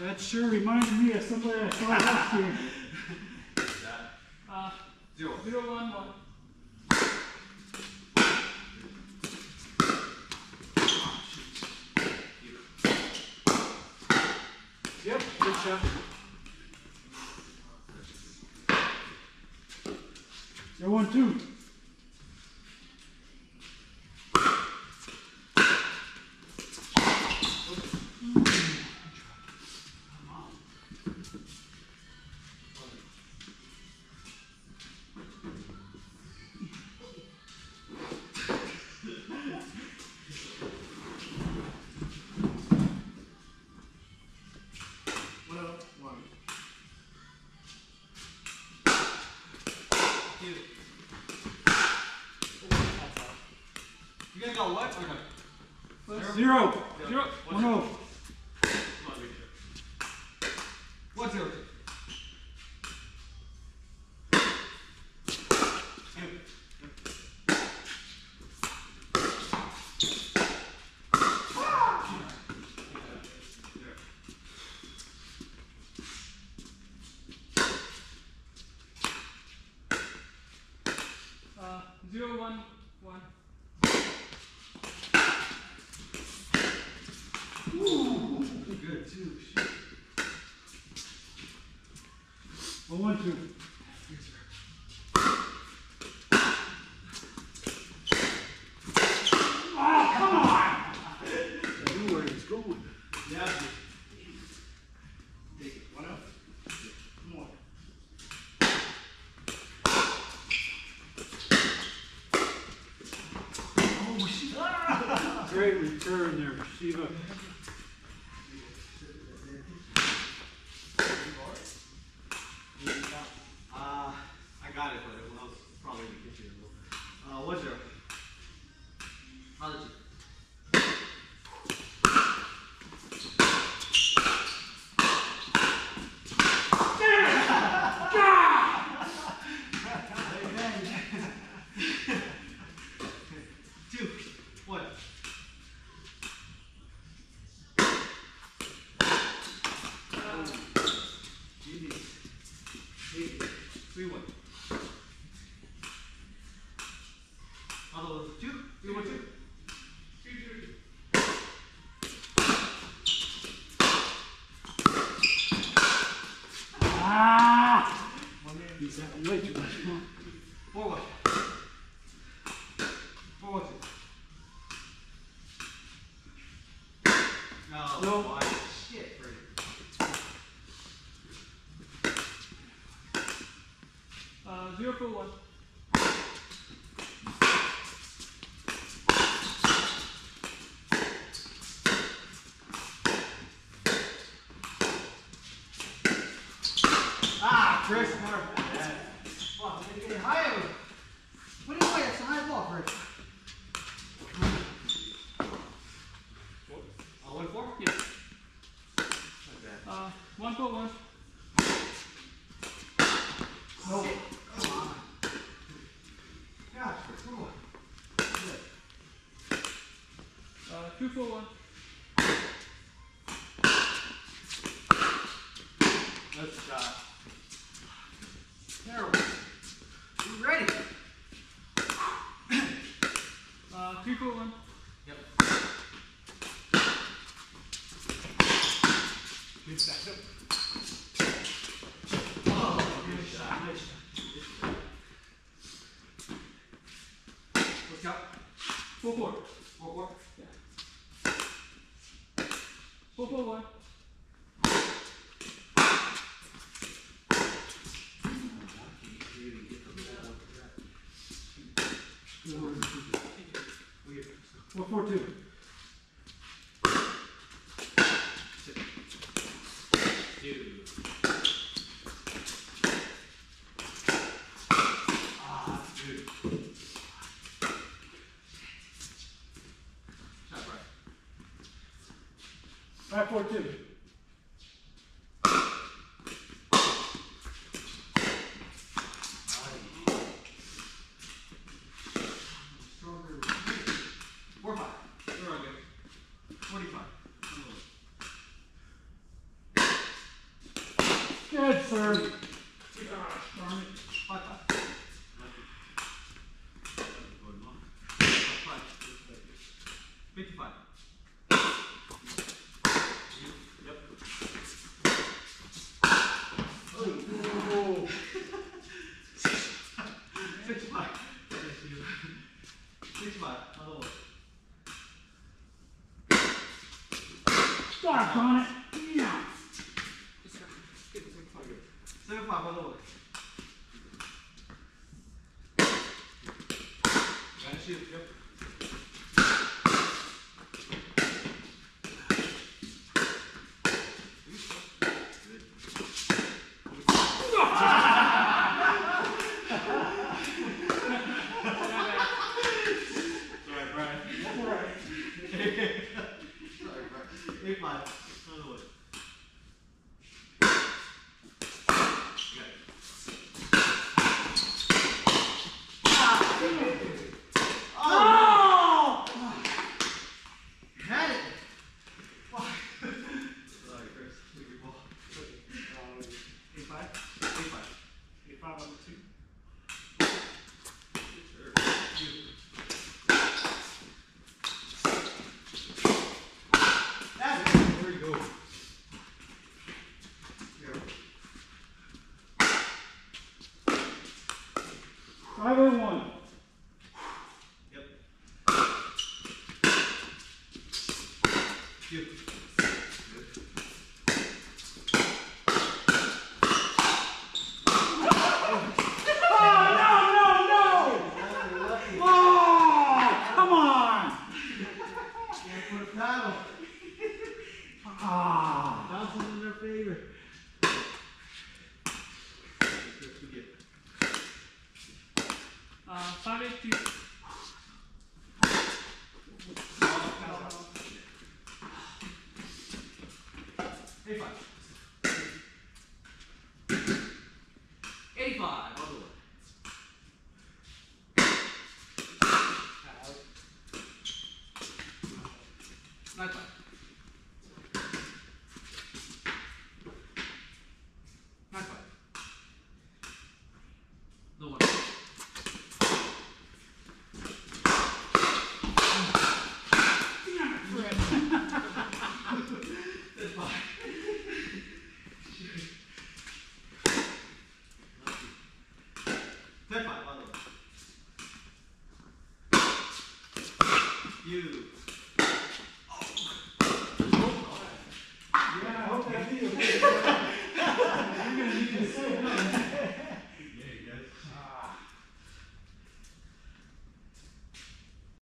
That sure reminded me of somebody I saw last year. Uh, zero. Zero, one, one. Yep, good shot. Zero one two. Guys got what or no? Zero. Zero. One oh. Come on, reach it. One zero. Two. Uh, zero, one, one. Good too. Shit. I on. Oh. Great return there, Shiva. Uh, I got it, but it was probably in the kitchen. Uh, what's your? How did you? Two, one. Three, one. Other one, two, three, one, two. Two, two, two. Ah! He's having way too much fun. Four, one. Four, one, two. No, why? Shit, Brady. Uh, zero, four, one. Ah, Chris, more. Fuck, they get higher. What do you like? It's a high ball, Chris. Uh, one four? Yes. Uh, one four one. No. Two four one. Let's shot. Terrible. You ready? uh, three four one. Yep. Good back. Oh, good shot. Nice shot. Let's go. Four four. Four four. Yeah. Four four one. Four four two. do. 쓰지 마요. Another one. Stop on it. if my you. Pokemon. you.